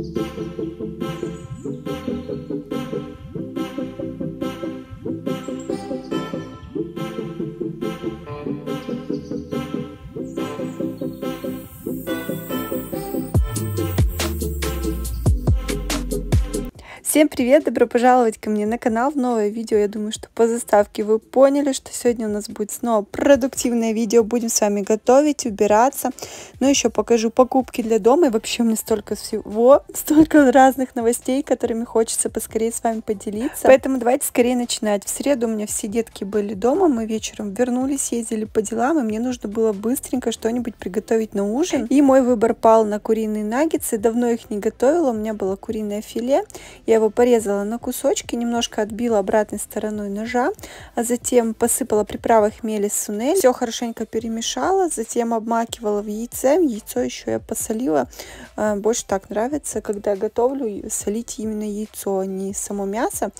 Música Всем привет! Добро пожаловать ко мне на канал в новое видео. Я думаю, что по заставке вы поняли, что сегодня у нас будет снова продуктивное видео. Будем с вами готовить, убираться. Но еще покажу покупки для дома. И вообще у меня столько всего, столько разных новостей, которыми хочется поскорее с вами поделиться. Поэтому давайте скорее начинать. В среду у меня все детки были дома. Мы вечером вернулись, ездили по делам. И мне нужно было быстренько что-нибудь приготовить на ужин. И мой выбор пал на куриные наггетсы. Давно их не готовила. У меня было куриное филе. Я его порезала на кусочки, немножко отбила обратной стороной ножа, а затем посыпала приправой хмели сунель. Все хорошенько перемешала, затем обмакивала в яйце. Яйцо еще я посолила. А, больше так нравится, когда готовлю, солить именно яйцо, а не само мясо.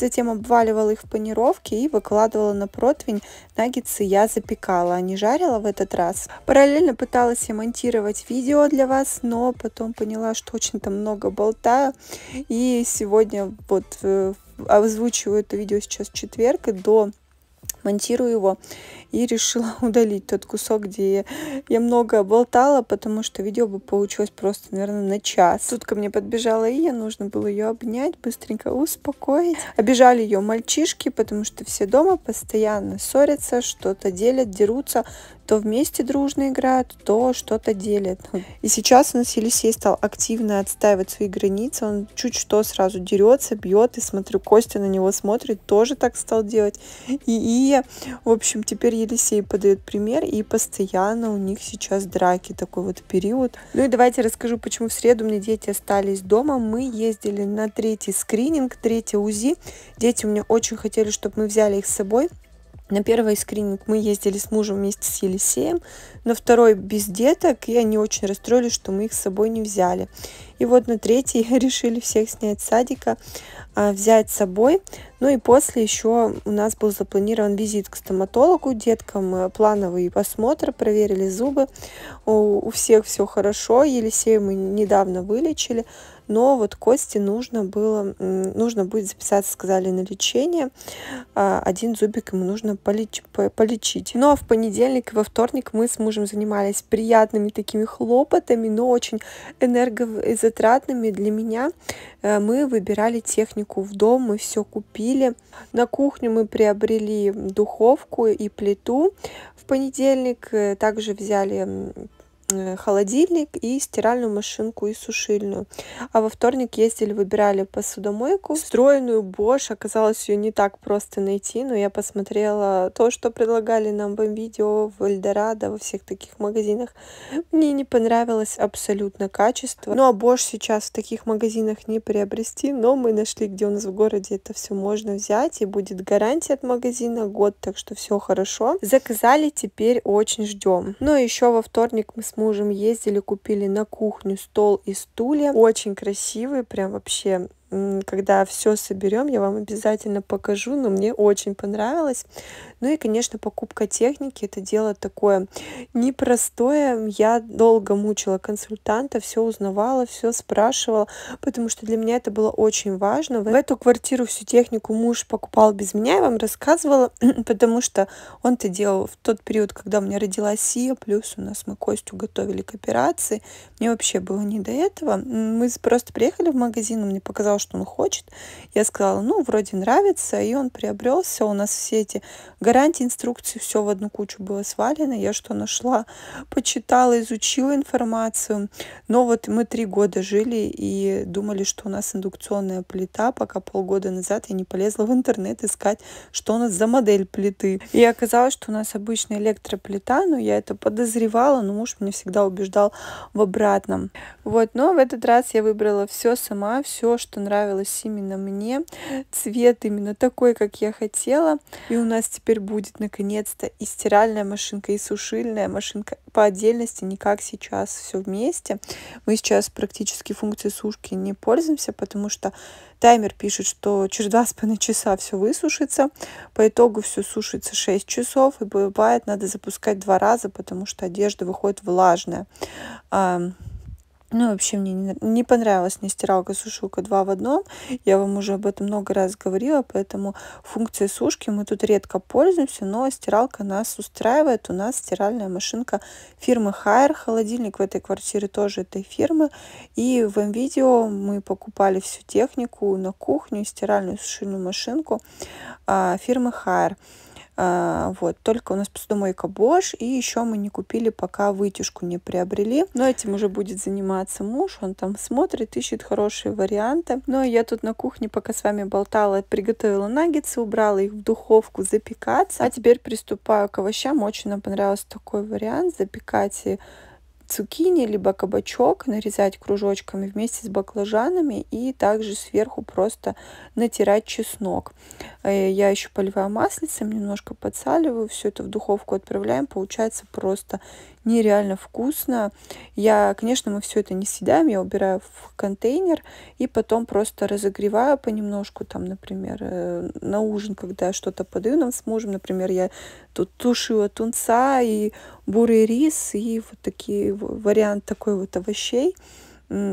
Затем обваливала их в панировке и выкладывала на противень. Наггетсы я запекала, а не жарила в этот раз. Параллельно пыталась я монтировать видео для вас, но потом поняла, что очень там много болтаю. И сегодня вот э, озвучиваю это видео сейчас четверг и до монтирую его и решила удалить тот кусок, где я много болтала, потому что видео бы получилось просто, наверное, на час. Тут ко мне подбежала Ия, нужно было ее обнять, быстренько успокоить. Обижали ее мальчишки, потому что все дома постоянно ссорятся, что-то делят, дерутся то вместе дружно играют, то что-то делят. И сейчас у нас Елисей стал активно отстаивать свои границы. Он чуть что сразу дерется, бьет. И смотрю, Костя на него смотрит, тоже так стал делать. И, и в общем, теперь Елисей подает пример, и постоянно у них сейчас драки, такой вот период. Ну и давайте расскажу, почему в среду мне дети остались дома. Мы ездили на третий скрининг, третий УЗИ. Дети у меня очень хотели, чтобы мы взяли их с собой. На первый скрининг мы ездили с мужем вместе с Елисеем, на второй без деток, и они очень расстроились, что мы их с собой не взяли. И вот на третий решили всех снять с садика, а, взять с собой. Ну и после еще у нас был запланирован визит к стоматологу деткам, э, плановый осмотр, проверили зубы. У, всех все хорошо, Елисея мы недавно вылечили, но вот Косте нужно было, нужно будет записаться, сказали, на лечение. А, один зубик ему нужно полеч, полечить. Ну а в понедельник и во вторник мы с мужем занимались приятными такими хлопотами, но очень энергозатратными для меня. Э, мы выбирали технику в дом, мы все купили. На кухню мы приобрели духовку и плиту в понедельник. Э, также взяли холодильник и стиральную машинку и сушильную. А во вторник ездили, выбирали посудомойку. Встроенную Bosch. Оказалось, ее не так просто найти, но я посмотрела то, что предлагали нам в видео в Эльдорадо, во всех таких магазинах. Мне не понравилось абсолютно качество. Ну а Bosch сейчас в таких магазинах не приобрести, но мы нашли, где у нас в городе это все можно взять, и будет гарантия от магазина год, так что все хорошо. Заказали, теперь очень ждем. Ну еще во вторник мы с мужем ездили, купили на кухню стол и стулья. Очень красивые, прям вообще когда все соберем, я вам обязательно покажу, но мне очень понравилось. Ну и, конечно, покупка техники, это дело такое непростое. Я долго мучила консультанта, все узнавала, все спрашивала, потому что для меня это было очень важно. В эту квартиру всю технику муж покупал без меня, я вам рассказывала, потому что он это делал в тот период, когда у меня родилась Сия, плюс у нас мы Костю готовили к операции. Мне вообще было не до этого. Мы просто приехали в магазин, он мне показал, что он хочет. Я сказала, ну, вроде нравится, и он приобрел все. У нас все эти гарантии, инструкции, все в одну кучу было свалено. Я что нашла, почитала, изучила информацию. Но вот мы три года жили и думали, что у нас индукционная плита, пока полгода назад я не полезла в интернет искать, что у нас за модель плиты. И оказалось, что у нас обычная электроплита, но я это подозревала, но муж меня всегда убеждал в обратном. Вот, но в этот раз я выбрала все сама, все, что нравилось именно мне. Цвет именно такой, как я хотела. И у нас теперь будет наконец-то и стиральная машинка, и сушильная машинка по отдельности, не как сейчас, все вместе. Мы сейчас практически функцией сушки не пользуемся, потому что таймер пишет, что через 2,5 часа все высушится. По итогу все сушится 6 часов, и бывает надо запускать два раза, потому что одежда выходит влажная. Ну, вообще мне не, понравилась мне стиралка-сушилка 2 в одном. Я вам уже об этом много раз говорила, поэтому функцией сушки мы тут редко пользуемся, но стиралка нас устраивает. У нас стиральная машинка фирмы Хайер. Холодильник в этой квартире тоже этой фирмы. И в видео мы покупали всю технику на кухню, стиральную сушильную машинку а, фирмы Хайер. А, вот, только у нас посудомойка Bosch, и еще мы не купили, пока вытяжку не приобрели. Но этим уже будет заниматься муж, он там смотрит, ищет хорошие варианты. Но я тут на кухне, пока с вами болтала, приготовила наггетсы, убрала их в духовку запекаться. А теперь приступаю к овощам. Очень нам понравился такой вариант запекать цукини, либо кабачок нарезать кружочками вместе с баклажанами и также сверху просто натирать чеснок. Э, я еще поливаю маслицем, немножко подсаливаю, все это в духовку отправляем. Получается просто нереально вкусно. Я, конечно, мы все это не съедаем, я убираю в контейнер и потом просто разогреваю понемножку, там, например, э, на ужин, когда что-то подаю нам с мужем, например, я тут тушила тунца и бурый рис и вот такие вариант такой вот овощей.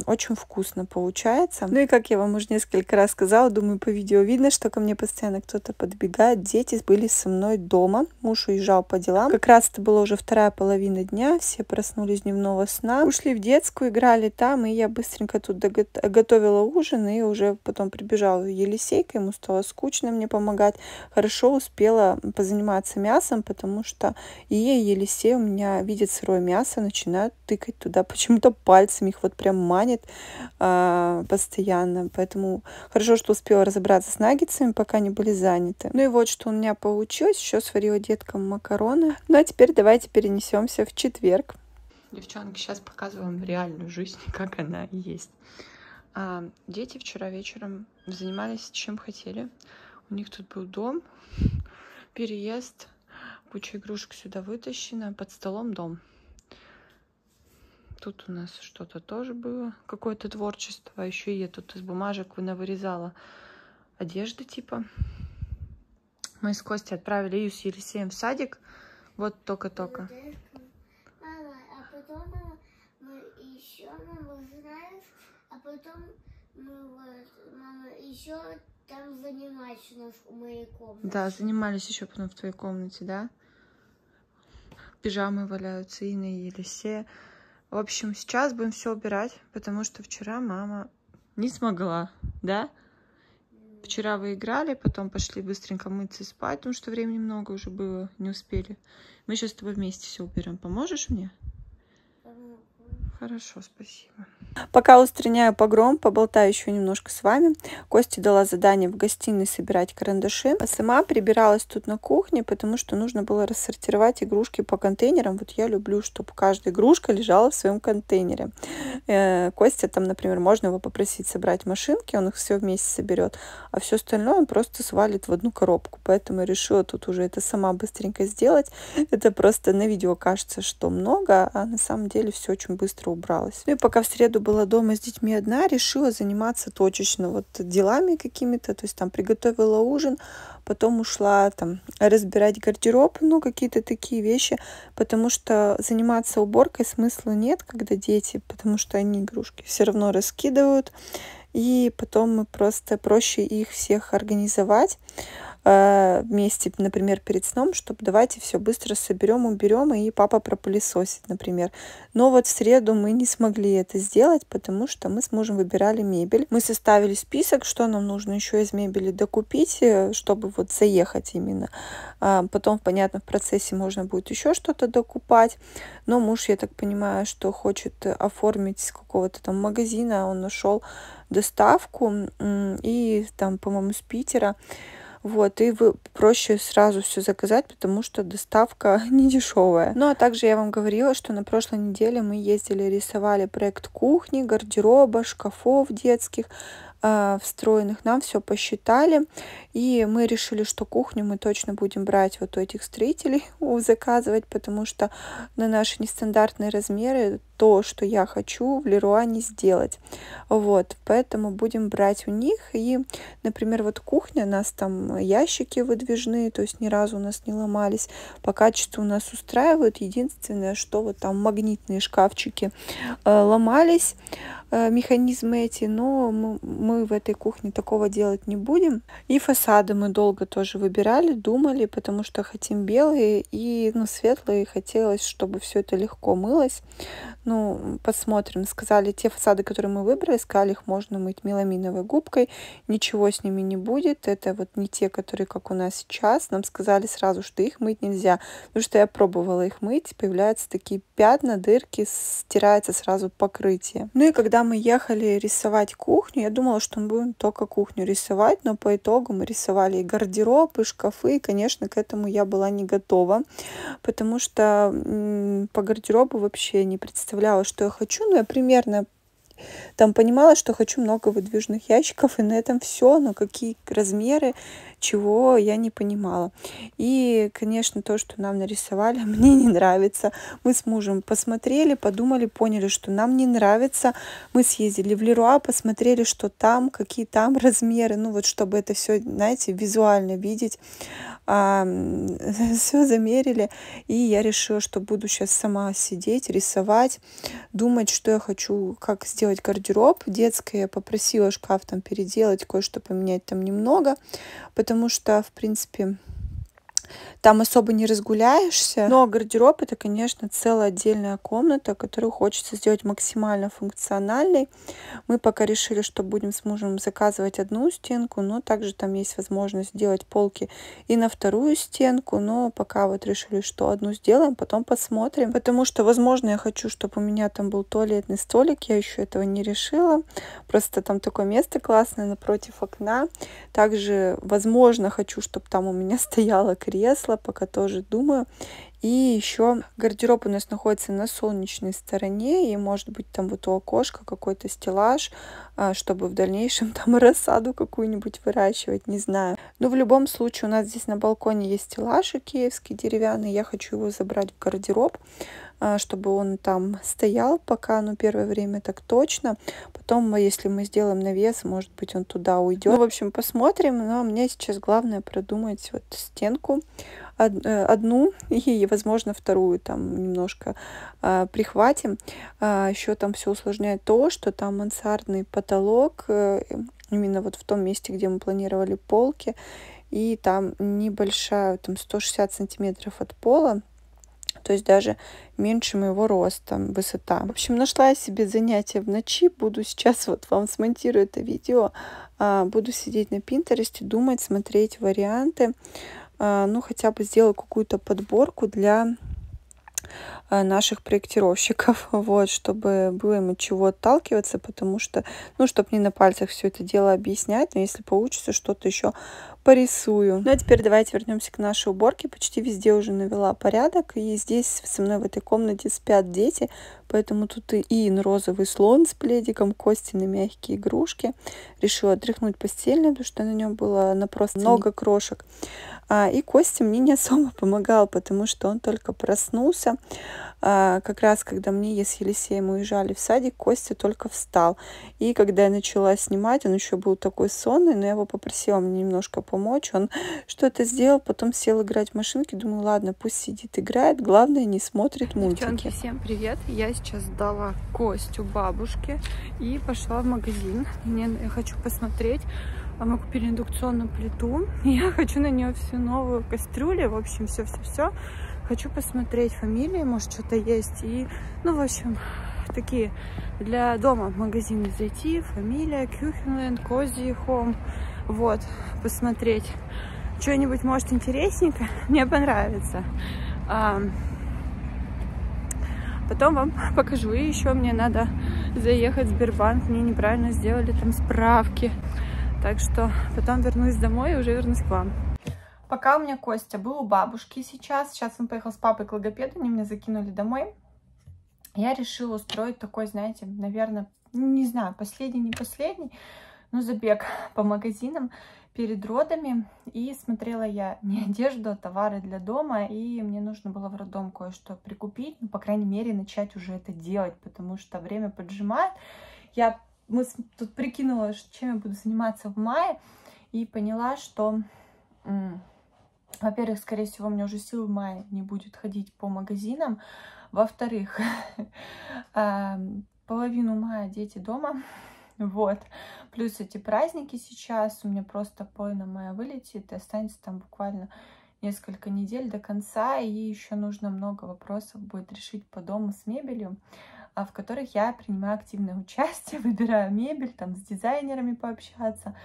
Очень вкусно получается. Ну и как я вам уже несколько раз сказала, думаю, по видео видно, что ко мне постоянно кто-то подбегает. Дети были со мной дома. Муж уезжал по делам. Как раз это была уже вторая половина дня. Все проснулись дневного сна. Ушли в детскую, играли там. И я быстренько тут готовила ужин. И уже потом прибежала Елисейка. Ему стало скучно мне помогать. Хорошо успела позаниматься мясом, потому что и Елисей у меня видит сырое мясо, начинают тыкать туда почему-то пальцами. Их вот прям манит э, постоянно. Поэтому хорошо, что успела разобраться с наггетсами, пока не были заняты. Ну и вот что у меня получилось. Еще сварила деткам макароны. Ну а теперь давайте перенесемся в четверг. Девчонки, сейчас показываем реальную жизнь, как она есть. А, дети вчера вечером занимались чем хотели. У них тут был дом, переезд, куча игрушек сюда вытащена, под столом дом. Тут у нас что-то тоже было, какое-то творчество. А еще я тут из бумажек вырезала одежды типа. Мы с Костей отправили ее с Елисеем в садик. Вот только-только. А потом мы еще, мама, знаешь, а потом мы вот, мама, еще там занимались в моей комнате. Да, занимались еще потом в твоей комнате, да? Пижамы валяются и на Елисея. В общем, сейчас будем все убирать, потому что вчера мама не смогла, да? Вчера вы играли, потом пошли быстренько мыться и спать, потому что времени много уже было, не успели. Мы сейчас с тобой вместе все уберем. Поможешь мне? Хорошо, спасибо. Пока устраняю погром, поболтаю еще немножко с вами. Костя дала задание в гостиной собирать карандаши. А сама прибиралась тут на кухне, потому что нужно было рассортировать игрушки по контейнерам. Вот я люблю, чтобы каждая игрушка лежала в своем контейнере. Э, Костя там, например, можно его попросить собрать машинки, он их все вместе соберет, а все остальное он просто свалит в одну коробку. Поэтому решила тут уже это сама быстренько сделать. Это просто на видео кажется, что много, а на самом деле все очень быстро убралось. Ну и пока в среду была дома с детьми одна, решила заниматься точечно вот делами какими-то, то есть там приготовила ужин, потом ушла там разбирать гардероб, ну какие-то такие вещи, потому что заниматься уборкой смысла нет, когда дети, потому что они игрушки все равно раскидывают, и потом мы просто проще их всех организовать. Э, вместе, например, перед сном, чтобы давайте все быстро соберем, уберем, и папа пропылесосит, например. Но вот в среду мы не смогли это сделать, потому что мы с мужем выбирали мебель. Мы составили список, что нам нужно еще из мебели докупить, э, чтобы вот заехать именно. А потом, понятно, в процессе можно будет еще что-то докупать. Но муж, я так понимаю, что хочет оформить с какого-то там магазина, он нашел доставку и там, по-моему, с Питера. Вот, и вы проще сразу все заказать, потому что доставка не дешевая. Ну, а также я вам говорила, что на прошлой неделе мы ездили, рисовали проект кухни, гардероба, шкафов детских э, встроенных. Нам все посчитали, и мы решили, что кухню мы точно будем брать вот у этих строителей, заказывать, потому что на наши нестандартные размеры то, что я хочу, в Леруа не сделать. Вот, поэтому будем брать у них. И, например, вот кухня, у нас там ящики выдвижные, то есть ни разу у нас не ломались. По качеству нас устраивают. Единственное, что вот там магнитные шкафчики э, ломались. Э, механизмы эти, но мы в этой кухне такого делать не будем. И фасады мы долго тоже выбирали, думали, потому что хотим белые и ну, светлые. Хотелось, чтобы все это легко мылось. Ну, посмотрим. Сказали, те фасады, которые мы выбрали, сказали, их можно мыть меламиновой губкой. Ничего с ними не будет. Это вот не те, которые как у нас сейчас. Нам сказали сразу, что их мыть нельзя. Потому что я пробовала их мыть. Появляются такие пятна, дырки, стирается сразу покрытие. Ну и когда мы ехали рисовать кухню, я думала, что мы будем только кухню рисовать, но по итогу мы рисовали и гардероб, и шкафы, и, конечно, к этому я была не готова, потому что по гардеробу вообще не представляла, что я хочу, но я примерно там понимала, что хочу много выдвижных ящиков, и на этом все, но какие размеры, чего я не понимала. И, конечно, то, что нам нарисовали, мне не нравится. Мы с мужем посмотрели, подумали, поняли, что нам не нравится. Мы съездили в Леруа, посмотрели, что там, какие там размеры, ну вот чтобы это все, знаете, визуально видеть. А, все замерили, и я решила, что буду сейчас сама сидеть, рисовать, думать, что я хочу, как сделать гардероб. Детское я попросила шкаф там переделать, кое-что поменять там немного, потому что, в принципе, там особо не разгуляешься. Но гардероб это, конечно, целая отдельная комната, которую хочется сделать максимально функциональной. Мы пока решили, что будем с мужем заказывать одну стенку, но также там есть возможность сделать полки и на вторую стенку. Но пока вот решили, что одну сделаем, потом посмотрим. Потому что, возможно, я хочу, чтобы у меня там был туалетный столик. Я еще этого не решила. Просто там такое место классное напротив окна. Также, возможно, хочу, чтобы там у меня стояло кресло пока тоже думаю. И еще гардероб у нас находится на солнечной стороне, и может быть там вот у окошка какой-то стеллаж, а, чтобы в дальнейшем там рассаду какую-нибудь выращивать, не знаю. Но в любом случае у нас здесь на балконе есть стеллаж киевский деревянный, я хочу его забрать в гардероб, чтобы он там стоял пока, ну, первое время так точно. Потом, если мы сделаем навес, может быть, он туда уйдет. Ну, в общем, посмотрим. Но мне сейчас главное продумать вот стенку Э, одну и, возможно, вторую там немножко э, прихватим. А, еще там все усложняет то, что там мансардный потолок э, именно вот в том месте, где мы планировали полки, и там небольшая, там 160 сантиметров от пола, то есть даже меньше моего роста, высота. В общем, нашла я себе занятие в ночи, буду сейчас вот вам смонтирую это видео, а, буду сидеть на Пинтересте, думать, смотреть варианты, а, ну, хотя бы сделаю какую-то подборку для а, наших проектировщиков, вот, чтобы было им от чего отталкиваться, потому что, ну, чтобы не на пальцах все это дело объяснять, но если получится, что-то еще порисую. Ну, а теперь давайте вернемся к нашей уборке. Почти везде уже навела порядок, и здесь со мной в этой комнате спят дети, поэтому тут и розовый слон с пледиком, кости на мягкие игрушки. Решила отряхнуть постельное, потому что на нем было на просто много крошек. А, и Костя мне не особо помогал, потому что он только проснулся. А, как раз, когда мне с Елисеем уезжали в садик, Костя только встал. И когда я начала снимать, он еще был такой сонный, но я его попросила мне немножко помочь. Он что-то сделал, потом сел играть в машинке. Думаю, ладно, пусть сидит, играет. Главное, не смотрит мультики. Девчонки, всем привет. Я сейчас дала Костю бабушке и пошла в магазин. Мне, я хочу посмотреть, а мы купили индукционную плиту. Я хочу на нее всю новую кастрюлю. В общем, все-все-все. Хочу посмотреть фамилии, может, что-то есть. И, ну, в общем, такие для дома в магазин зайти. Фамилия, Кюхенленд, Кози Хом. Вот, посмотреть. Что-нибудь, может, интересненько. Мне понравится. Потом вам покажу. И еще мне надо заехать в Сбербанк. Мне неправильно сделали там справки. Так что потом вернусь домой и уже вернусь к вам. Пока у меня Костя был у бабушки сейчас. Сейчас он поехал с папой к логопеду, они меня закинули домой. Я решила устроить такой, знаете, наверное, не знаю, последний, не последний, ну, забег по магазинам перед родами. И смотрела я не одежду, а товары для дома. И мне нужно было в роддом кое-что прикупить. Ну, по крайней мере, начать уже это делать, потому что время поджимает. Я мы тут прикинула, чем я буду заниматься в мае. И поняла, что во-первых, скорее всего, у меня уже сил в мае не будет ходить по магазинам. Во-вторых, половину мая дети дома. Вот. Плюс эти праздники сейчас. У меня просто половина мая вылетит. И останется там буквально несколько недель до конца. И еще нужно много вопросов будет решить по дому с мебелью а в которых я принимаю активное участие, выбираю мебель, там с дизайнерами пообщаться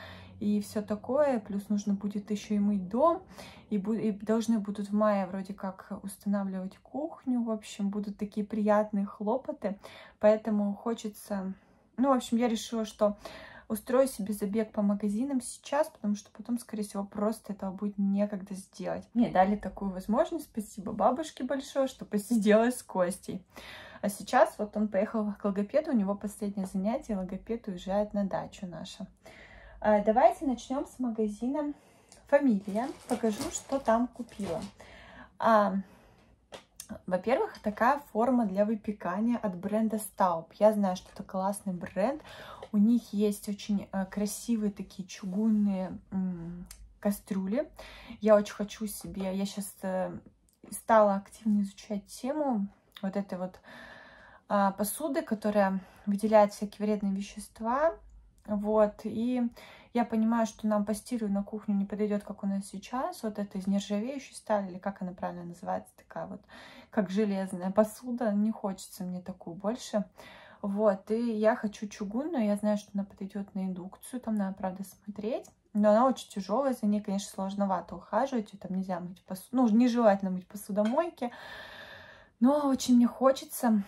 и все такое. Плюс нужно будет еще и мыть дом. И, и должны будут в мае вроде как устанавливать кухню. В общем, будут такие приятные хлопоты. Поэтому хочется... Ну, в общем, я решила, что устрою себе забег по магазинам сейчас, потому что потом, скорее всего, просто этого будет некогда сделать. Мне дали такую возможность. Спасибо бабушке большое, что посидела с Костей. А сейчас вот он поехал к логопеду, у него последнее занятие, логопед уезжает на дачу наша. А, давайте начнем с магазина «Фамилия». Покажу, что там купила. А, Во-первых, такая форма для выпекания от бренда Staub. Я знаю, что это классный бренд. У них есть очень а, красивые такие чугунные кастрюли. Я очень хочу себе... Я сейчас э, стала активно изучать тему вот этой вот а, посуды, которая выделяет всякие вредные вещества вот, и я понимаю, что нам по стилю на кухню не подойдет, как у нас сейчас. Вот это из нержавеющей стали, или как она правильно называется, такая вот, как железная посуда. Не хочется мне такую больше. Вот, и я хочу чугунную, я знаю, что она подойдет на индукцию, там надо, правда, смотреть. Но она очень тяжелая, за ней, конечно, сложновато ухаживать, там нельзя мыть посуду, ну, нежелательно мыть посудомойки. Но очень мне хочется,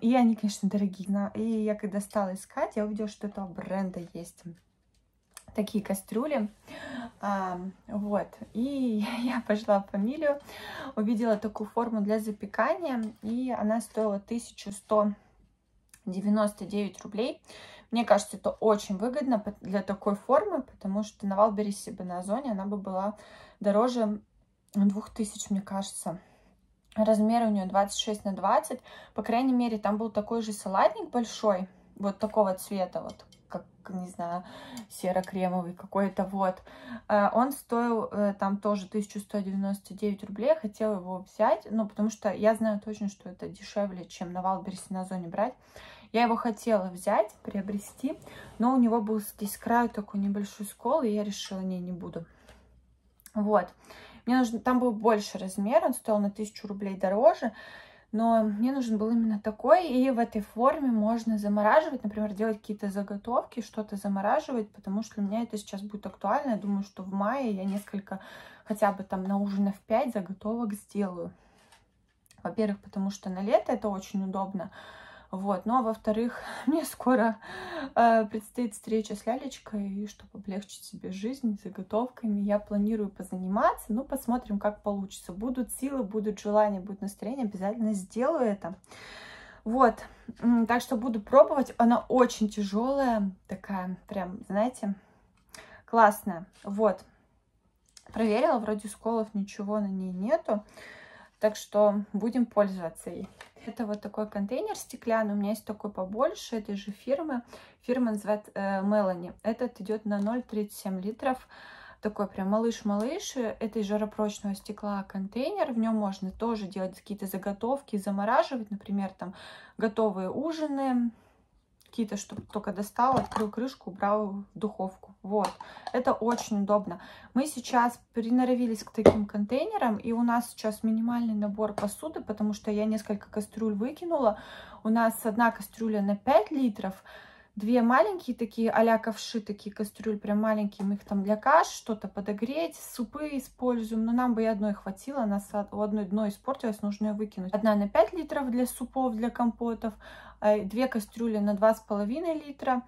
и они, конечно, дорогие. И я когда стала искать, я увидела, что этого бренда есть такие кастрюли. А, вот. И я пошла фамилию, увидела такую форму для запекания, и она стоила 1199 рублей. Мне кажется, это очень выгодно для такой формы, потому что на Валберисе бы на Озоне она бы была дороже 2000, мне кажется. Размер у нее 26 на 20. По крайней мере, там был такой же салатник большой, вот такого цвета, вот как, не знаю, серо-кремовый какой-то, вот. Э, он стоил э, там тоже 1199 рублей, я хотела его взять, ну, потому что я знаю точно, что это дешевле, чем на Валберсе на зоне брать. Я его хотела взять, приобрести, но у него был здесь край такой небольшой скол, и я решила, не, не буду. Вот. Мне нужно, там был больше размер, он стоил на 1000 рублей дороже, но мне нужен был именно такой, и в этой форме можно замораживать, например, делать какие-то заготовки, что-то замораживать, потому что для меня это сейчас будет актуально. Я думаю, что в мае я несколько, хотя бы там на ужинов 5 заготовок сделаю. Во-первых, потому что на лето это очень удобно, вот. Ну, а во-вторых, мне скоро э, предстоит встреча с Лялечкой, и чтобы облегчить себе жизнь заготовками, я планирую позаниматься. Ну, посмотрим, как получится. Будут силы, будут желания, будет настроение, обязательно сделаю это. Вот, так что буду пробовать. Она очень тяжелая, такая прям, знаете, классная. Вот, проверила, вроде сколов ничего на ней нету. Так что будем пользоваться ей. Это вот такой контейнер стеклянный. У меня есть такой побольше этой же фирмы. Фирма называется э, Melanie. Этот идет на 0,37 литров. Такой прям малыш-малыш. Это из жаропрочного стекла контейнер. В нем можно тоже делать какие-то заготовки, замораживать. Например, там готовые ужины, какие-то, чтобы только достал, открыл крышку, убрал в духовку. Вот, это очень удобно. Мы сейчас приноровились к таким контейнерам, и у нас сейчас минимальный набор посуды, потому что я несколько кастрюль выкинула. У нас одна кастрюля на 5 литров, две маленькие такие а-ля ковши, такие кастрюль, прям маленькие, мы их там для каш, что-то подогреть, супы используем, но нам бы и одной хватило, у нас у одной дно испортилось, нужно ее выкинуть. Одна на 5 литров для супов, для компотов, а две кастрюли на 2,5 литра,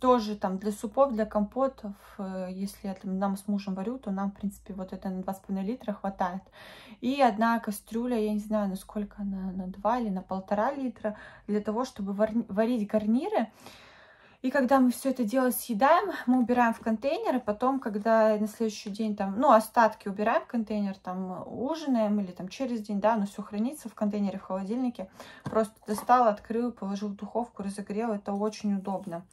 тоже там для супов, для компотов, э, если я там нам с мужем варю, то нам, в принципе, вот это на 2,5 литра хватает. И одна кастрюля, я не знаю, насколько она, на 2 или на полтора литра, для того, чтобы варить гарниры. И когда мы все это дело съедаем, мы убираем в контейнер, и потом, когда на следующий день там, ну, остатки убираем в контейнер, там, ужинаем или там через день, да, но все хранится в контейнере, в холодильнике. Просто достал, открыл, положил в духовку, разогрел, это очень удобно.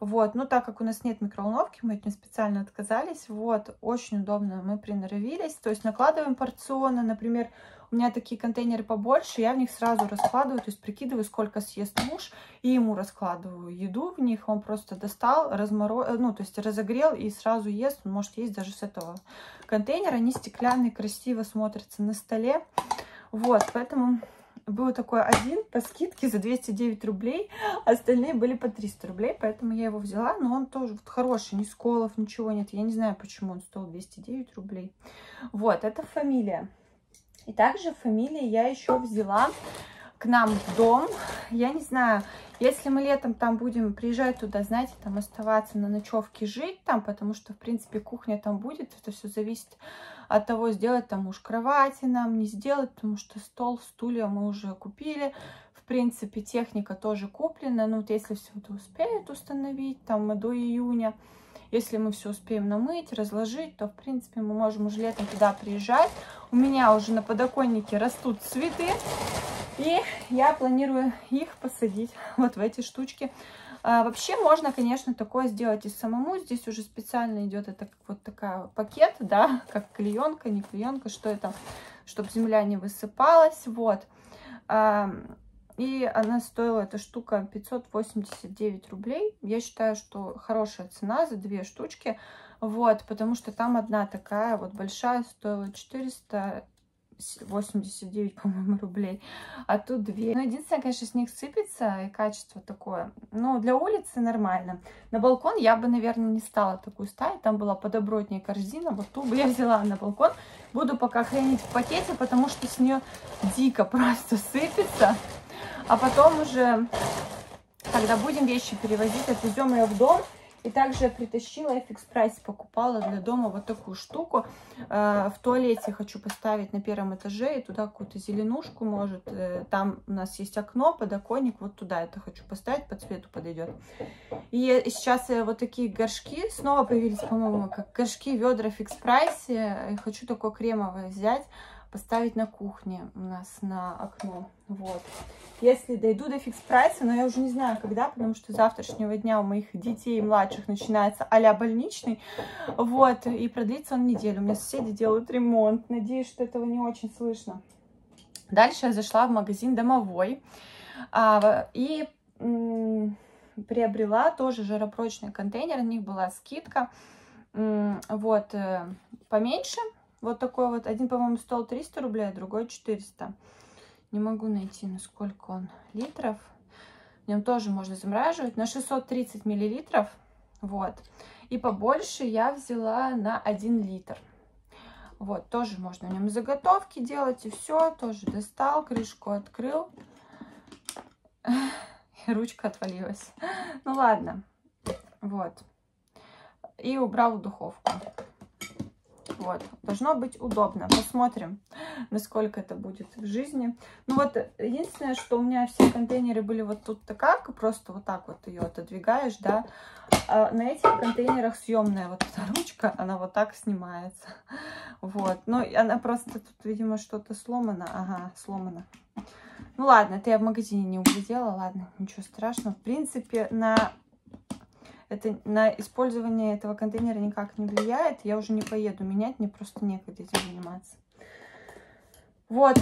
Вот, ну, так как у нас нет микроволновки, мы этим специально отказались, вот, очень удобно, мы приноровились, то есть накладываем порционно, например, у меня такие контейнеры побольше, я в них сразу раскладываю, то есть прикидываю, сколько съест муж, и ему раскладываю еду в них. Он просто достал, разморозил, ну, то есть разогрел и сразу ест. Он может есть даже с этого контейнера. Они стеклянные, красиво смотрятся на столе. Вот, поэтому был такой один по скидке за 209 рублей, остальные были по 300 рублей, поэтому я его взяла, но он тоже вот хороший, ни сколов, ничего нет, я не знаю, почему он стоил 209 рублей. Вот, это фамилия. И также фамилии я еще взяла к нам в дом. Я не знаю, если мы летом там будем приезжать туда, знаете, там оставаться на ночевке, жить там, потому что, в принципе, кухня там будет. Это все зависит от того, сделать там уж кровати нам, не сделать, потому что стол, стулья мы уже купили. В принципе, техника тоже куплена. Ну, вот если все это успеют установить, там, до июня, если мы все успеем намыть, разложить, то, в принципе, мы можем уже летом туда приезжать. У меня уже на подоконнике растут цветы. И я планирую их посадить вот в эти штучки. А, вообще можно, конечно, такое сделать и самому. Здесь уже специально идет это вот такая пакет, да, как клеенка, не клеенка, что это, чтобы земля не высыпалась. Вот. А, и она стоила, эта штука, 589 рублей. Я считаю, что хорошая цена за две штучки. Вот, потому что там одна такая вот большая стоила 489, по-моему, рублей, а тут две. Но единственное, конечно, с них сыпется, и качество такое. Ну, для улицы нормально. На балкон я бы, наверное, не стала такую ставить. Там была подобротнее корзина, вот ту бы я взяла на балкон. Буду пока хранить в пакете, потому что с нее дико просто сыпется. А потом уже, когда будем вещи перевозить, отвезем ее в дом. И также притащила, я фикс покупала для дома вот такую штуку. Э, в туалете хочу поставить на первом этаже и туда какую-то зеленушку может. Э, там у нас есть окно, подоконник, вот туда это хочу поставить, по цвету подойдет. И сейчас вот такие горшки снова появились, по-моему, как горшки ведра фикс прайсе. Хочу такое кремовое взять поставить на кухне у нас на окно. Вот. Если дойду до фикс прайса, но я уже не знаю когда, потому что завтрашнего дня у моих детей младших начинается а больничный. Вот. И продлится он неделю. У меня соседи делают ремонт. Надеюсь, что этого не очень слышно. Дальше я зашла в магазин домовой. А, и приобрела тоже жаропрочный контейнер. У них была скидка. Вот. Э, поменьше вот такой вот. Один, по-моему, стоил 300 рублей, а другой 400. Не могу найти, на сколько он литров. В нем тоже можно замораживать. На 630 миллилитров. Вот. И побольше я взяла на 1 литр. Вот, тоже можно в нем заготовки делать. И все, тоже достал, крышку открыл. И ручка отвалилась. Ну ладно. Вот. И убрал в духовку. Вот, должно быть удобно. Посмотрим, насколько это будет в жизни. Ну вот, единственное, что у меня все контейнеры были вот тут так, просто вот так вот ее отодвигаешь, да. А на этих контейнерах съемная вот эта ручка, она вот так снимается. Вот, ну она просто тут, видимо, что-то сломано. Ага, сломано. Ну ладно, это я в магазине не углядела, ладно, ничего страшного. В принципе, на это на использование этого контейнера никак не влияет. Я уже не поеду менять, мне просто некогда этим заниматься. Вот,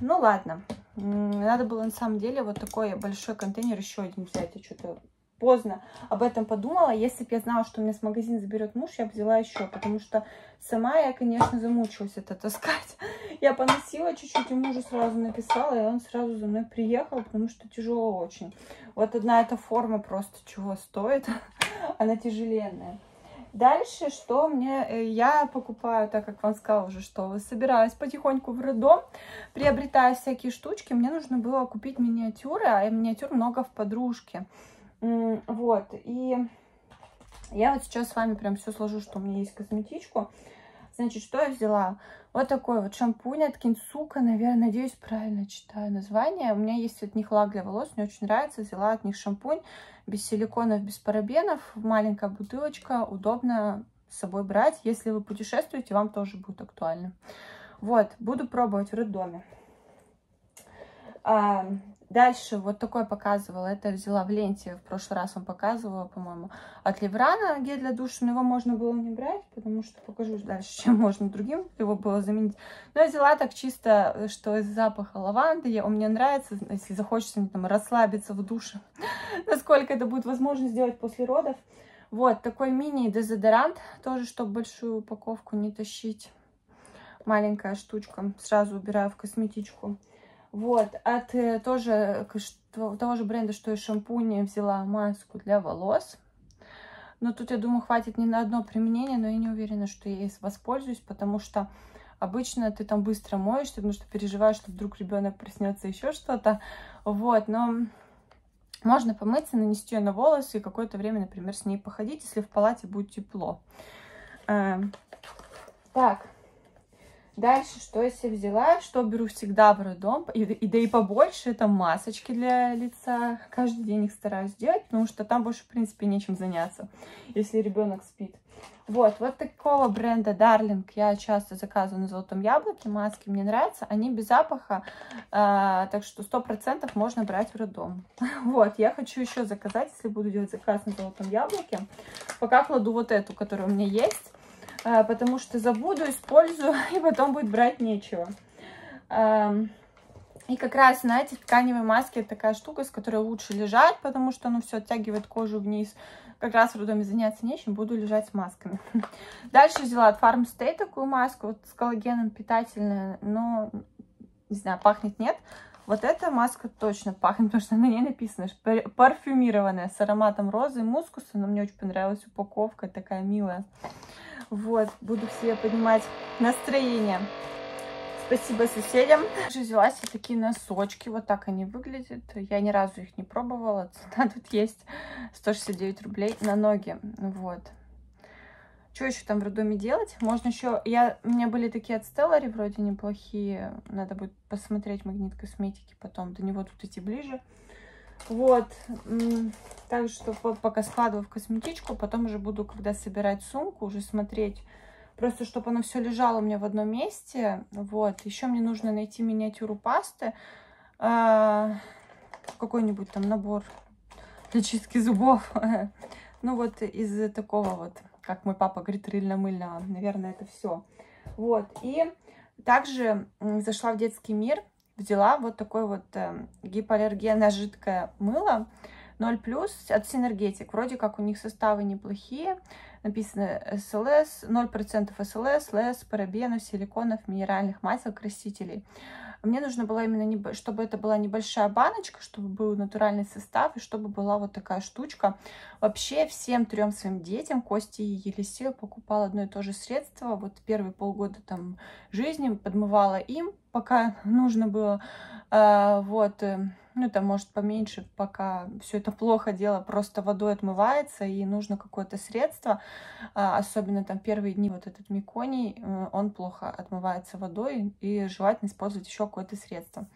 ну ладно. Надо было на самом деле вот такой большой контейнер еще один взять. Я что-то поздно об этом подумала. Если бы я знала, что меня с магазина заберет муж, я бы взяла еще, потому что сама я, конечно, замучилась это таскать. Я поносила чуть-чуть, и мужу сразу написала, и он сразу за мной приехал, потому что тяжело очень. Вот одна эта форма просто чего стоит, она тяжеленная. Дальше, что мне, э, я покупаю, так как вам сказала уже, что собираюсь потихоньку в роддом, приобретая всякие штучки, мне нужно было купить миниатюры, а миниатюр много в подружке. Вот, и я вот сейчас с вами прям все сложу, что у меня есть косметичку. Значит, что я взяла? Вот такой вот шампунь от Кинсука, наверное, надеюсь, правильно читаю название. У меня есть от них лак для волос, мне очень нравится. Взяла от них шампунь без силиконов, без парабенов. Маленькая бутылочка, удобно с собой брать. Если вы путешествуете, вам тоже будет актуально. Вот, буду пробовать в роддоме. А, дальше вот такой показывала. Это взяла в ленте. В прошлый раз вам показывала, по-моему, от Леврана гель для душа. Но его можно было не брать, потому что покажу дальше, чем можно другим его было заменить. Но я взяла так чисто, что из запаха лаванды. Он мне нравится, если захочется там расслабиться в душе. Насколько это будет возможно сделать после родов. Вот, такой мини-дезодорант. Тоже, чтобы большую упаковку не тащить. Маленькая штучка. Сразу убираю в косметичку. Вот, от э, тоже того же бренда, что и шампунь, взяла маску для волос. Но тут, я думаю, хватит не на одно применение, но я не уверена, что я ей воспользуюсь, потому что обычно ты там быстро моешься, потому что переживаешь, что вдруг ребенок проснется еще что-то. Вот, но можно помыться, нанести ее на волосы и какое-то время, например, с ней походить, если в палате будет тепло. Эм, так, Дальше, что я себе взяла, что беру всегда в роддом, и, и да и побольше, это масочки для лица. Каждый день их стараюсь делать, потому что там больше, в принципе, нечем заняться, если ребенок спит. Вот, вот такого бренда Darling я часто заказываю на Золотом Яблоке, маски мне нравятся, они без запаха, э, так что сто процентов можно брать в роддом. Вот, я хочу еще заказать, если буду делать заказ на Золотом Яблоке, пока кладу вот эту, которая у меня есть. А, потому что забуду, использую, и потом будет брать нечего. И как раз, знаете, тканевые маски такая штука, с которой лучше лежать, потому что оно все оттягивает кожу вниз. Как раз в роддоме заняться нечем, буду лежать с масками. Дальше взяла от Farm Stay такую маску, вот с коллагеном питательная, но, не знаю, пахнет нет. Вот эта маска точно пахнет, потому что на ней написано парфюмированная с ароматом розы и мускуса, но мне очень понравилась упаковка, такая милая. Вот, буду себе поднимать настроение. Спасибо соседям. Также взяла себе такие носочки. Вот так они выглядят. Я ни разу их не пробовала. Цена тут есть 169 рублей на ноги. Вот. Что еще там в роддоме делать? Можно еще... Я... У меня были такие от Stellary вроде неплохие. Надо будет посмотреть магнит косметики потом. До него тут идти ближе. Вот. Так что пока складываю в косметичку, потом уже буду, когда собирать сумку, уже смотреть, просто чтобы оно все лежало у меня в одном месте. Вот. Еще мне нужно найти миниатюру пасты. А, какой-нибудь там набор для чистки зубов. Ну вот из такого вот, как мой папа говорит, рыльно-мыльного. Наверное, это все. Вот. И также зашла в детский мир взяла вот такое вот э, гипоаллергенное жидкое мыло 0 плюс от Синергетик. Вроде как у них составы неплохие. Написано СЛС, 0% СЛС, ЛС, парабенов, силиконов, минеральных масел, красителей. Мне нужно было именно, чтобы это была небольшая баночка, чтобы был натуральный состав, и чтобы была вот такая штучка. Вообще всем трем своим детям, Кости и Елисею, покупала одно и то же средство. Вот первые полгода там жизни подмывала им, пока нужно было. А, вот, э, ну, там, может, поменьше, пока все это плохо дело, просто водой отмывается, и нужно какое-то средство, а, особенно там первые дни вот этот меконий, э, он плохо отмывается водой, и желательно использовать еще какое-то средство.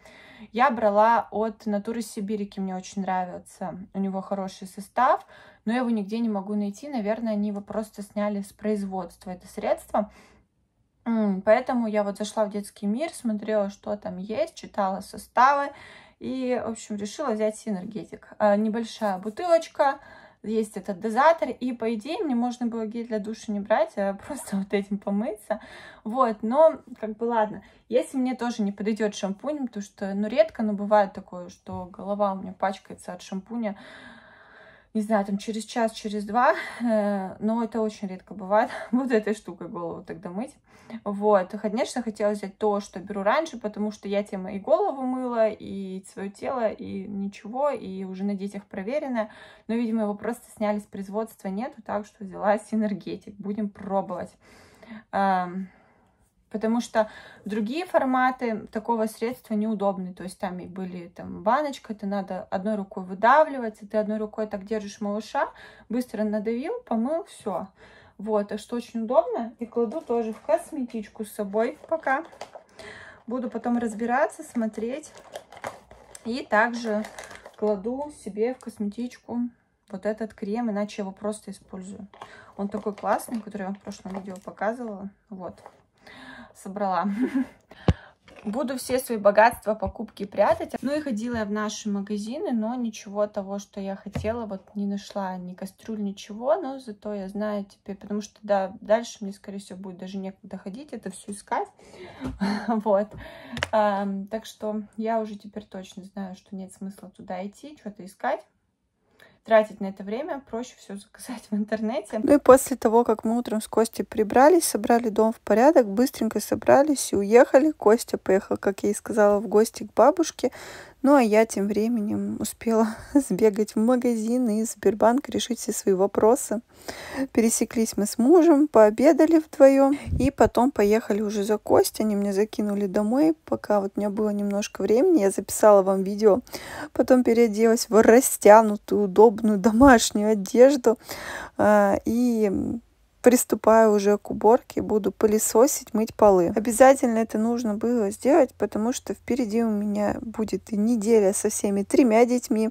Я брала от Натуры Сибирики, мне очень нравится, у него хороший состав, но я его нигде не могу найти, наверное, они его просто сняли с производства, это средство, Поэтому я вот зашла в детский мир, смотрела, что там есть, читала составы, и, в общем, решила взять синергетик. А, небольшая бутылочка, есть этот дозатор, и, по идее, мне можно было гель для душа не брать, а просто вот этим помыться. Вот, но, как бы, ладно. Если мне тоже не подойдет шампунь, потому что, ну, редко, но бывает такое, что голова у меня пачкается от шампуня, не знаю, там через час, через два, э, но это очень редко бывает. Буду этой штукой голову тогда мыть. Вот, конечно, хотела взять то, что беру раньше, потому что я тем и голову мыла, и свое тело, и ничего, и уже на детях проверено. Но, видимо, его просто сняли с производства, нету, так что взяла синергетик. Будем пробовать. Потому что другие форматы такого средства неудобны. То есть там и были там баночка, это надо одной рукой выдавливать, и ты одной рукой так держишь малыша, быстро надавил, помыл, все. Вот, а что очень удобно. И кладу тоже в косметичку с собой пока. Буду потом разбираться, смотреть. И также кладу себе в косметичку вот этот крем, иначе его просто использую. Он такой классный, который я в прошлом видео показывала. Вот, собрала. Буду все свои богатства, покупки прятать. Ну и ходила я в наши магазины, но ничего того, что я хотела, вот не нашла ни кастрюль, ничего. Но зато я знаю теперь, потому что, да, дальше мне, скорее всего, будет даже некуда ходить, это все искать. Вот. Так что я уже теперь точно знаю, что нет смысла туда идти, что-то искать тратить на это время, проще все заказать в интернете. Ну и после того, как мы утром с Костей прибрались, собрали дом в порядок, быстренько собрались и уехали. Костя поехал, как я и сказала, в гости к бабушке. Ну, а я тем временем успела сбегать в магазин и Сбербанк решить все свои вопросы. Пересеклись мы с мужем, пообедали вдвоем и потом поехали уже за Костей. Они меня закинули домой, пока вот у меня было немножко времени. Я записала вам видео, потом переоделась в растянутую, удобную домашнюю одежду а, и приступаю уже к уборке, буду пылесосить, мыть полы. Обязательно это нужно было сделать, потому что впереди у меня будет неделя со всеми тремя детьми.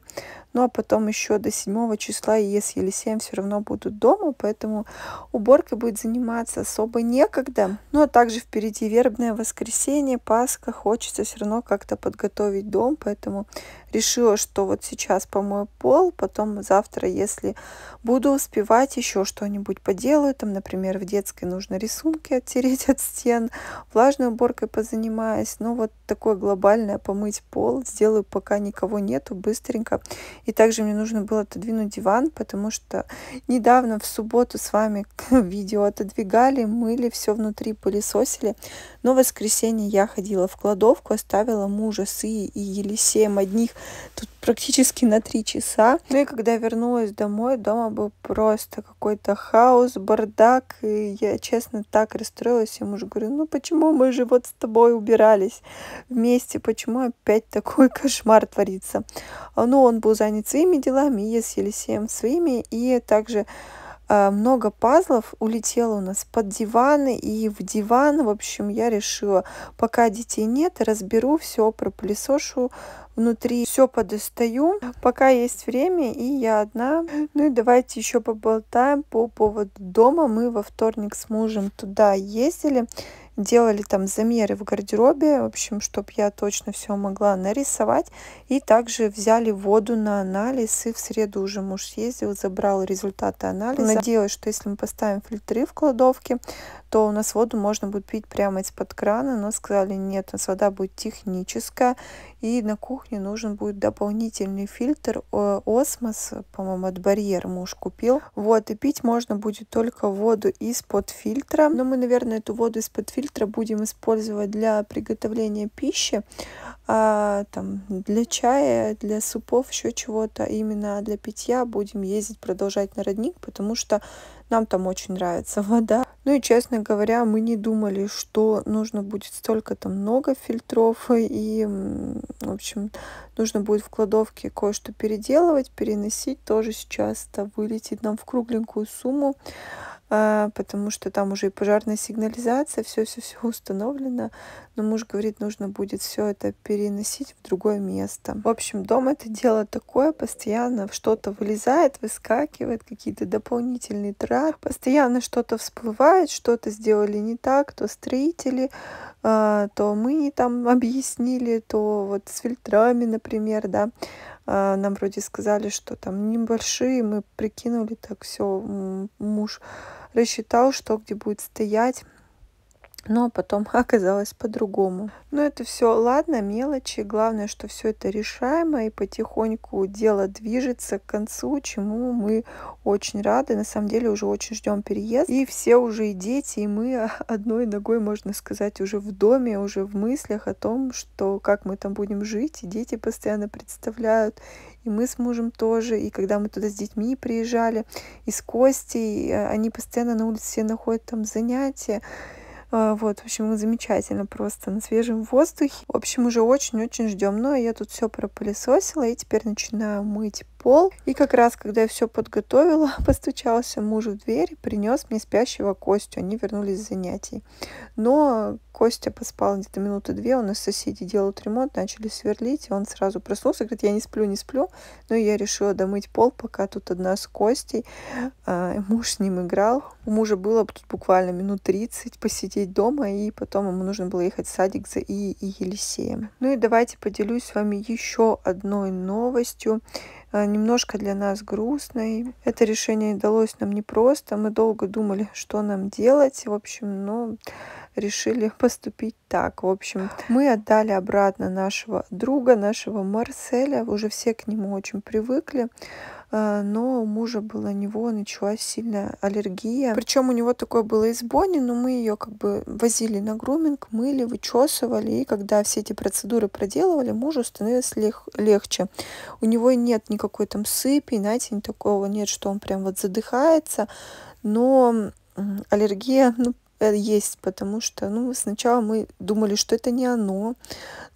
Ну а потом еще до 7 числа ЕС Елисеем все равно будут дома, поэтому уборкой будет заниматься особо некогда. Ну а также впереди вербное воскресенье, Пасха, хочется все равно как-то подготовить дом, поэтому решила, что вот сейчас помою пол, потом завтра, если буду успевать, еще что-нибудь поделаю, там, например, в детской нужно рисунки оттереть от стен, влажной уборкой позанимаюсь, ну вот такое глобальное помыть пол сделаю, пока никого нету, быстренько и также мне нужно было отодвинуть диван, потому что недавно в субботу с вами видео отодвигали, мыли, все внутри пылесосили. Но в воскресенье я ходила в кладовку, оставила мужа с и, и Елисеем одних тут практически на три часа. Ну и когда вернулась домой, дома был просто какой-то хаос, бардак. И я, честно, так расстроилась. Я мужу говорю, ну почему мы же вот с тобой убирались вместе? Почему опять такой кошмар творится? Ну, он был занят своими делами, я с Елисеем своими. И также а, много пазлов улетело у нас под диваны и в диван. В общем, я решила, пока детей нет, разберу все, пропылесошу внутри, все подостаю, пока есть время, и я одна. Ну и давайте еще поболтаем по поводу дома. Мы во вторник с мужем туда ездили делали там замеры в гардеробе, в общем, чтобы я точно все могла нарисовать. И также взяли воду на анализ, и в среду уже муж съездил, забрал результаты анализа. Надеялась, что если мы поставим фильтры в кладовке, то у нас воду можно будет пить прямо из-под крана, но сказали, нет, у нас вода будет техническая, и на кухне нужен будет дополнительный фильтр э, Осмос, по-моему, от барьера муж купил. Вот, и пить можно будет только воду из-под фильтра. Но мы, наверное, эту воду из-под фильтра будем использовать для приготовления пищи, а, там, для чая, для супов, еще чего-то. Именно для питья будем ездить, продолжать на родник, потому что нам там очень нравится вода. Ну и, честно говоря, мы не думали, что нужно будет столько там много фильтров. И, в общем, нужно будет в кладовке кое-что переделывать, переносить. Тоже сейчас это вылетит нам в кругленькую сумму. А, потому что там уже и пожарная сигнализация, все-все-все установлено. Но муж говорит, нужно будет все это переносить в другое место. В общем, дом это дело такое, постоянно что-то вылезает, выскакивает, какие-то дополнительные траты, постоянно что-то всплывает, что-то сделали не так, то строители, а, то мы там объяснили, то вот с фильтрами, например, да, а, нам вроде сказали, что там небольшие, мы прикинули так все, муж рассчитал, что где будет стоять. Но потом оказалось по-другому. Но это все, ладно, мелочи. Главное, что все это решаемо и потихоньку дело движется к концу, чему мы очень рады. На самом деле уже очень ждем переезд. И все уже и дети, и мы одной ногой, можно сказать, уже в доме, уже в мыслях о том, что как мы там будем жить. И дети постоянно представляют и мы с мужем тоже, и когда мы туда с детьми приезжали, и с Костей, э, они постоянно на улице находят там занятия, а, вот, в общем, замечательно просто на свежем воздухе. В общем, уже очень-очень ждем. Ну, а я тут все пропылесосила и теперь начинаю мыть пол. И как раз, когда я все подготовила, постучался муж в дверь, принес мне спящего Костю. Они вернулись с занятий. Но Костя поспал где-то минуты две, у нас соседи делают ремонт, начали сверлить, и он сразу проснулся, говорит, я не сплю, не сплю. Но я решила домыть пол, пока тут одна с Костей. А, муж с ним играл. У мужа было тут буквально минут 30 посидеть дома, и потом ему нужно было ехать в садик за И и Елисеем. Ну и давайте поделюсь с вами еще одной новостью немножко для нас грустной. Это решение далось нам непросто. Мы долго думали, что нам делать. В общем, но решили поступить так. В общем, мы отдали обратно нашего друга, нашего Марселя. Уже все к нему очень привыкли но у мужа была него началась сильная аллергия. Причем у него такое было из Бонни, но мы ее как бы возили на груминг, мыли, вычесывали, и когда все эти процедуры проделывали, мужу становилось лег легче. У него нет никакой там сыпи, знаете, такого нет, что он прям вот задыхается, но аллергия, ну, Э, есть, потому что, ну, сначала мы думали, что это не оно,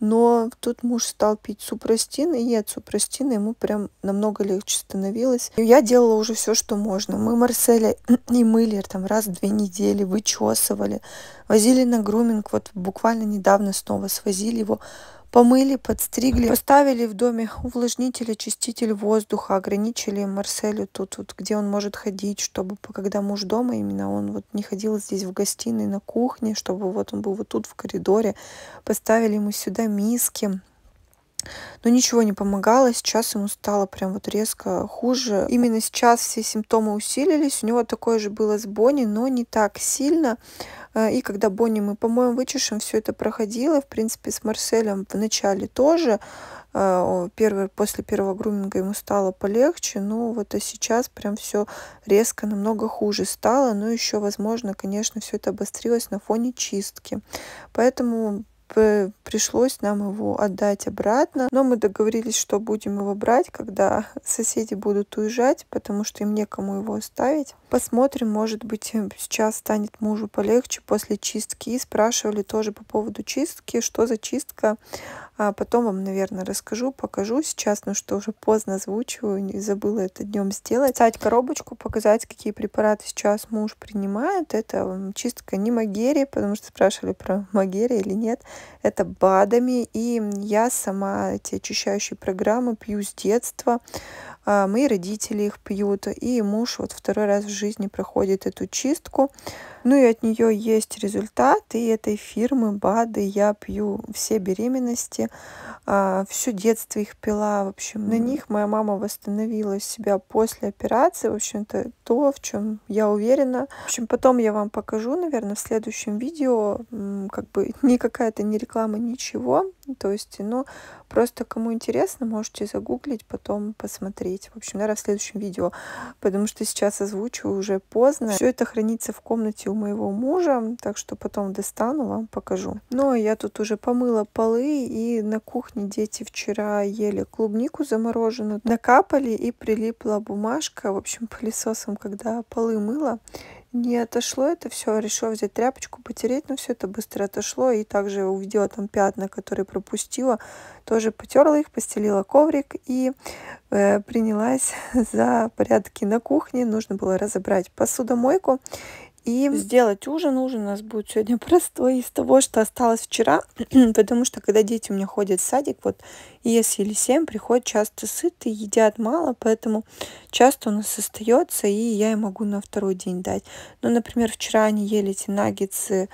но тут муж стал пить супрастин, и от супрастина ему прям намного легче становилось. И я делала уже все, что можно. Мы Марселя и мыли там раз в две недели, вычесывали, возили на груминг, вот буквально недавно снова свозили его помыли, подстригли, поставили в доме увлажнитель, очиститель воздуха, ограничили Марселю тут, вот, где он может ходить, чтобы когда муж дома именно он вот не ходил здесь в гостиной, на кухне, чтобы вот он был вот тут в коридоре, поставили ему сюда миски, но ничего не помогало, сейчас ему стало прям вот резко хуже. Именно сейчас все симптомы усилились, у него такое же было с Бонни, но не так сильно. А, и когда Бонни мы помоем, вычешем, все это проходило. В принципе, с Марселем в начале тоже. А, первый, после первого груминга ему стало полегче, но вот а сейчас прям все резко намного хуже стало. Но еще, возможно, конечно, все это обострилось на фоне чистки. Поэтому пришлось нам его отдать обратно. Но мы договорились, что будем его брать, когда соседи будут уезжать, потому что им некому его оставить. Посмотрим, может быть, сейчас станет мужу полегче после чистки. И спрашивали тоже по поводу чистки, что за чистка. А потом вам, наверное, расскажу, покажу сейчас, но что уже поздно озвучиваю, не забыла это днем сделать. Стать коробочку, показать, какие препараты сейчас муж принимает. Это чистка не Магери, потому что спрашивали про Магери или нет. Это БАДами, и я сама эти очищающие программы пью с детства. А, мои родители их пьют, и муж вот второй раз в жизни проходит эту чистку. Ну и от нее есть результат, и этой фирмы БАДы я пью все беременности, а, все детство их пила, в общем, на них моя мама восстановила себя после операции, в общем-то, то, в чем я уверена. В общем, потом я вам покажу, наверное, в следующем видео, как бы не какая-то не реклама, ничего, то есть, ну, просто кому интересно, можете загуглить, потом посмотреть. В общем, наверное, в следующем видео, потому что сейчас озвучу уже поздно. Все это хранится в комнате у моего мужа, так что потом достану, вам покажу. Но я тут уже помыла полы, и на кухне дети вчера ели клубнику замороженную, накапали и прилипла бумажка, в общем, пылесосом, когда полы мыла, не отошло это все, решила взять тряпочку, потереть, но все это быстро отошло. И также увидела там пятна, которые пропустила, тоже потерла их, постелила коврик и э, принялась за порядки на кухне. Нужно было разобрать посудомойку и сделать ужин. Ужин у нас будет сегодня простой из того, что осталось вчера, потому что когда дети у меня ходят в садик, вот если или семь приходят часто сытые, едят мало, поэтому часто у нас остается, и я им могу на второй день дать. Ну, например, вчера они ели эти наггетсы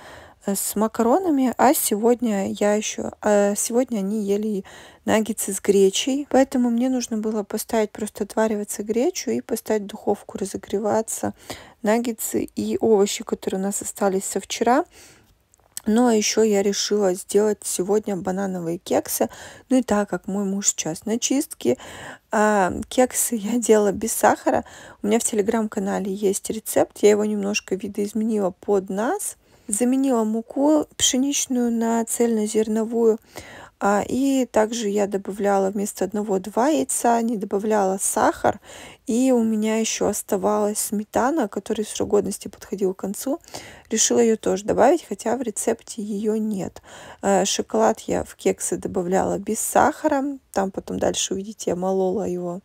с макаронами, а сегодня я еще, а сегодня они ели наггетсы с гречей, поэтому мне нужно было поставить просто отвариваться гречу и поставить духовку разогреваться наггетсы и овощи, которые у нас остались со вчера. Ну а еще я решила сделать сегодня банановые кексы. Ну и так как мой муж сейчас на чистке, а, кексы я делала без сахара. У меня в телеграм-канале есть рецепт, я его немножко видоизменила под нас. Заменила муку пшеничную на цельнозерновую. А, и также я добавляла вместо одного два яйца, не добавляла сахар. И у меня еще оставалась сметана, которая срок годности подходил к концу. Решила ее тоже добавить, хотя в рецепте ее нет. Э, шоколад я в кексы добавляла без сахара. Там потом дальше увидите, я молола его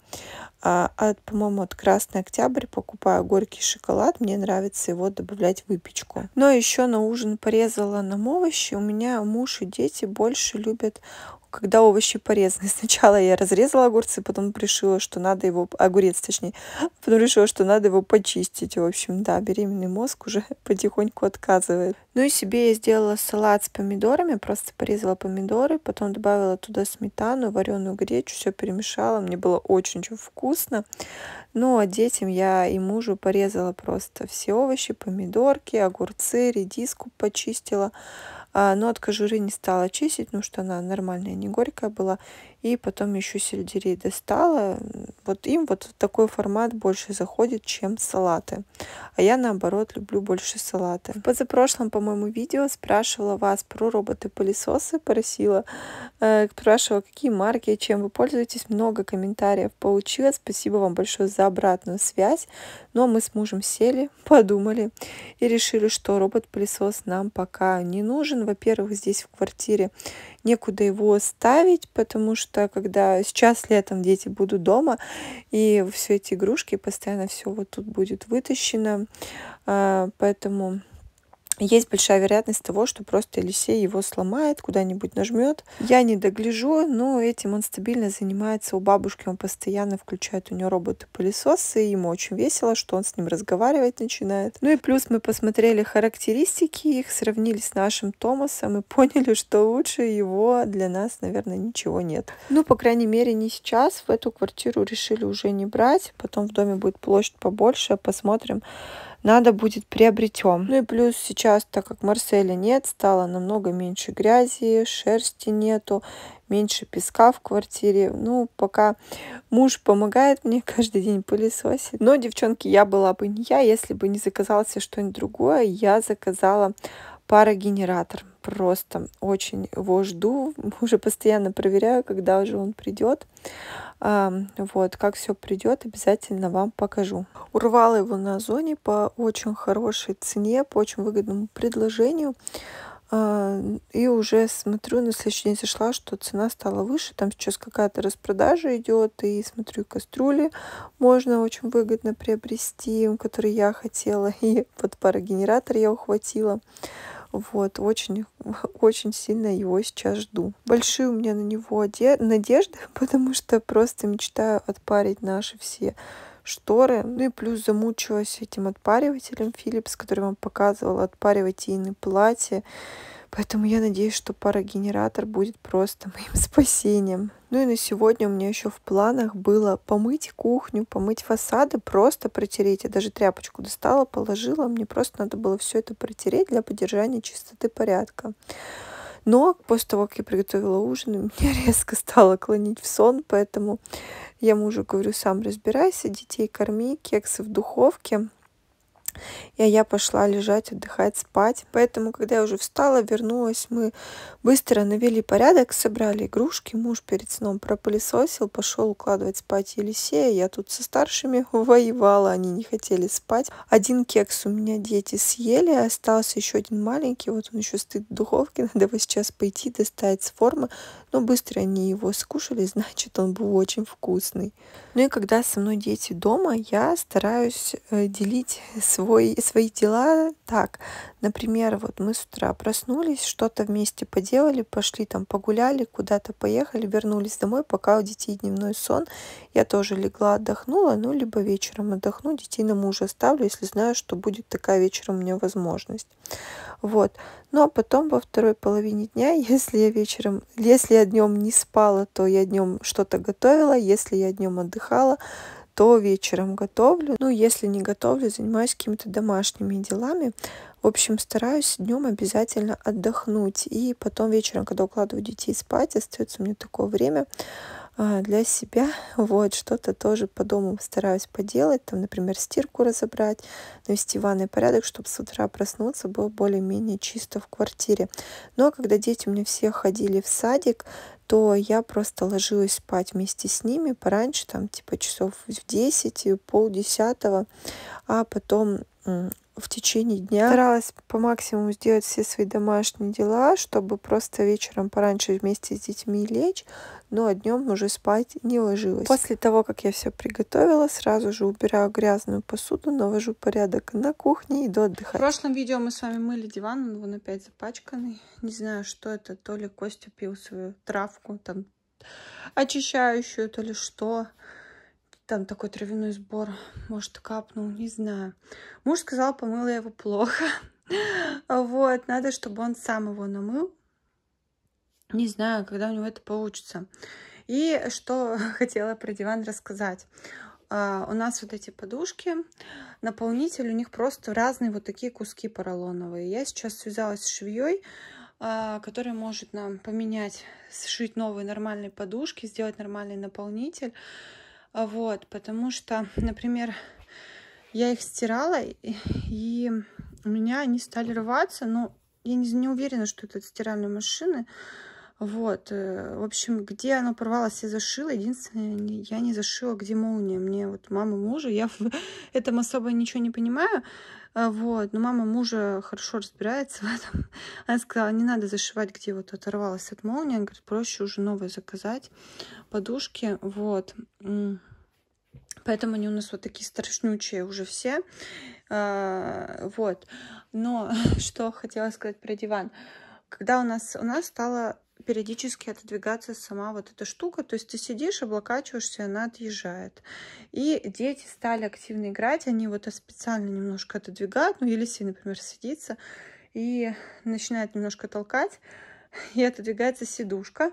а от, по-моему, от Красный Октябрь покупаю горький шоколад. Мне нравится его добавлять в выпечку. Но еще на ужин порезала нам овощи. У меня муж и дети больше любят когда овощи порезаны. Сначала я разрезала огурцы, потом решила, что надо его, огурец точнее, потом решила, что надо его почистить. В общем, да, беременный мозг уже потихоньку отказывает. Ну и себе я сделала салат с помидорами, просто порезала помидоры, потом добавила туда сметану, вареную гречу, все перемешала. Мне было очень-очень вкусно. Ну а детям я и мужу порезала просто все овощи, помидорки, огурцы, редиску почистила. А, но от кожуры не стала чистить, потому что она нормальная, не горькая была. И потом еще сельдерей достала. Вот им вот такой формат больше заходит, чем салаты. А я наоборот люблю больше салаты. В позапрошлом, по-моему, видео спрашивала вас про роботы-пылесосы, просила, э, спрашивала, какие марки, чем вы пользуетесь. Много комментариев получила. Спасибо вам большое за обратную связь. Но мы с мужем сели, подумали и решили, что робот-пылесос нам пока не нужен. Во-первых, здесь в квартире некуда его ставить, потому что когда сейчас летом дети будут дома, и все эти игрушки, постоянно все вот тут будет вытащено, а, поэтому есть большая вероятность того, что просто Елисей его сломает, куда-нибудь нажмет. Я не догляжу, но этим он стабильно занимается у бабушки. Он постоянно включает у нее роботы-пылесосы, ему очень весело, что он с ним разговаривать начинает. Ну и плюс мы посмотрели характеристики их, сравнили с нашим Томасом и поняли, что лучше его для нас, наверное, ничего нет. Ну, по крайней мере, не сейчас. В эту квартиру решили уже не брать. Потом в доме будет площадь побольше. Посмотрим, надо будет приобретем. Ну и плюс сейчас, так как Марселя нет, стало намного меньше грязи, шерсти нету, меньше песка в квартире. Ну, пока муж помогает мне каждый день пылесосить. Но, девчонки, я была бы не я, если бы не заказала себе что-нибудь другое. Я заказала парогенератор. Просто очень его жду. Уже постоянно проверяю, когда уже он придет. Вот, как все придет, обязательно вам покажу. Урвала его на Озоне по очень хорошей цене, по очень выгодному предложению. И уже смотрю, на следующий день зашла, что цена стала выше. Там сейчас какая-то распродажа идет. И смотрю, кастрюли можно очень выгодно приобрести, которые я хотела. И вот парогенератор я ухватила. Вот, очень, очень сильно его сейчас жду. Большие у меня на него надежды, потому что просто мечтаю отпарить наши все шторы. Ну и плюс замучилась этим отпаривателем Philips, который вам показывала, отпаривать ины платье. Поэтому я надеюсь, что парогенератор будет просто моим спасением. Ну и на сегодня у меня еще в планах было помыть кухню, помыть фасады, просто протереть. Я даже тряпочку достала, положила. Мне просто надо было все это протереть для поддержания чистоты порядка. Но после того, как я приготовила ужин, меня резко стало клонить в сон, поэтому я мужу говорю, сам разбирайся, детей корми, кексы в духовке. И я пошла лежать, отдыхать, спать. Поэтому, когда я уже встала, вернулась, мы быстро навели порядок, собрали игрушки. Муж перед сном пропылесосил, пошел укладывать спать Елисея. Я тут со старшими воевала, они не хотели спать. Один кекс у меня дети съели, остался еще один маленький. Вот он еще стоит в духовке, надо его сейчас пойти достать с формы. Но быстро они его скушали, значит, он был очень вкусный. Ну и когда со мной дети дома, я стараюсь э, делить свой, свои дела так. Например, вот мы с утра проснулись, что-то вместе поделали, пошли там погуляли, куда-то поехали, вернулись домой, пока у детей дневной сон. Я тоже легла, отдохнула, ну, либо вечером отдохну, детей на мужа оставлю, если знаю, что будет такая вечером у меня возможность. Вот. Ну а потом во второй половине дня, если я вечером, если я днем не спала, то я днем что-то готовила, если я днем отдыхала, то вечером готовлю. Ну, если не готовлю, занимаюсь какими-то домашними делами. В общем, стараюсь днем обязательно отдохнуть. И потом вечером, когда укладываю детей спать, остается мне такое время, для себя. Вот, что-то тоже по дому стараюсь поделать. Там, например, стирку разобрать, навести ванный порядок, чтобы с утра проснуться было более-менее чисто в квартире. Но когда дети у меня все ходили в садик, то я просто ложилась спать вместе с ними пораньше, там типа часов в 10, полдесятого, а потом в течение дня. Старалась по максимуму сделать все свои домашние дела, чтобы просто вечером пораньше вместе с детьми лечь, но днем уже спать не ложилась. После того, как я все приготовила, сразу же убираю грязную посуду, навожу порядок на кухне и иду отдыхать. В прошлом видео мы с вами мыли диван, он вон опять запачканный. Не знаю, что это, то ли Костя пил свою травку, там очищающую, то ли что. Там такой травяной сбор, может, капнул, не знаю. Муж сказал, помыла его плохо. Вот, надо, чтобы он сам его намыл. Не знаю, когда у него это получится. И что хотела про диван рассказать. Uh, у нас вот эти подушки, наполнитель, у них просто разные вот такие куски поролоновые. Я сейчас связалась с швеей, uh, которая может нам поменять, сшить новые нормальные подушки, сделать нормальный наполнитель. Вот, потому что, например, я их стирала, и у меня они стали рваться, но я не, не уверена, что это от стиральной машины. Вот, э, в общем, где оно порвалось, я зашила. Единственное, я не зашила, где молния. Мне вот мама мужа, я в этом особо ничего не понимаю. А, вот, но мама мужа хорошо разбирается в этом. Она сказала, не надо зашивать, где вот оторвалась от молнии. Она говорит, проще уже новые заказать подушки. Вот. Поэтому они у нас вот такие страшнючие уже все. А, вот. Но что хотела сказать про диван. Когда у нас, у нас стала периодически отодвигаться сама вот эта штука. То есть ты сидишь, облокачиваешься, она отъезжает. И дети стали активно играть, они вот специально немножко отодвигают. Ну, Елисей, например, садится и начинает немножко толкать, и отодвигается сидушка.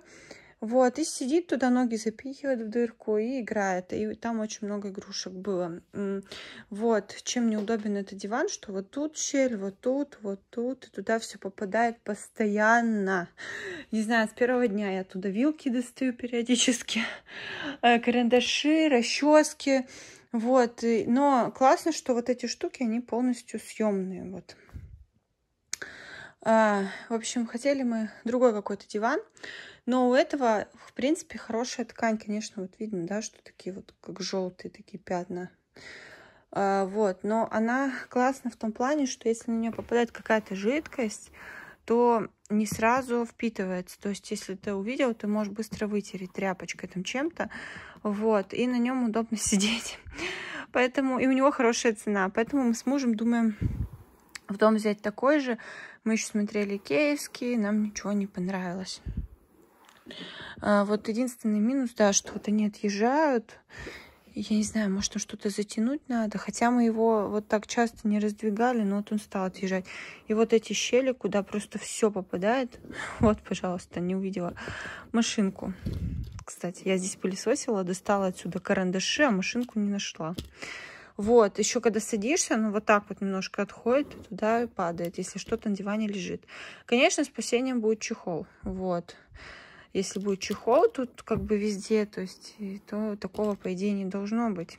Вот, и сидит туда, ноги запихивает в дырку и играет. И там очень много игрушек было. Вот, чем неудобен этот диван, что вот тут щель, вот тут, вот тут, и туда все попадает постоянно. Не знаю, с первого дня я туда вилки достаю периодически, э, карандаши, расчески. Вот, но классно, что вот эти штуки, они полностью съемные. Вот. А, в общем, хотели мы другой какой-то диван. Но у этого, в принципе, хорошая ткань, конечно, вот видно, да, что такие вот как желтые такие пятна. А, вот, но она классна в том плане, что если на нее попадает какая-то жидкость, то не сразу впитывается. То есть, если ты увидел, ты можешь быстро вытереть тряпочкой там чем-то, вот, и на нем удобно сидеть. Поэтому, и у него хорошая цена. Поэтому мы с мужем думаем дом взять такой же. Мы еще смотрели киевский, нам ничего не понравилось. А, вот единственный минус, да, что вот они отъезжают. Я не знаю, может, что-то затянуть надо. Хотя мы его вот так часто не раздвигали, но вот он стал отъезжать. И вот эти щели, куда просто все попадает. Вот, пожалуйста, не увидела машинку. Кстати, я здесь пылесосила, достала отсюда карандаши, а машинку не нашла. Вот, еще когда садишься, ну вот так вот немножко отходит, туда и падает, если что-то на диване лежит. Конечно, спасением будет чехол, вот. Если будет чехол тут как бы везде, то есть, то такого, по идее, не должно быть.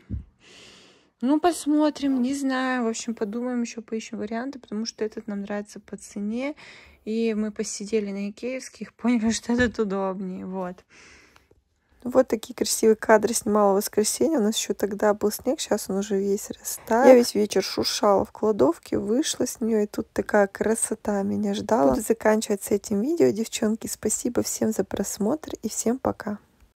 Ну, посмотрим, не знаю. В общем, подумаем еще, поищем варианты, потому что этот нам нравится по цене. И мы посидели на икеевских, поняли, что этот удобнее. Вот. Вот такие красивые кадры снимала в воскресенье. У нас еще тогда был снег, сейчас он уже весь растаял. Я весь вечер шуршала в кладовке, вышла с нее, и тут такая красота меня ждала. Буду заканчивать с этим видео. Девчонки, спасибо всем за просмотр и всем пока.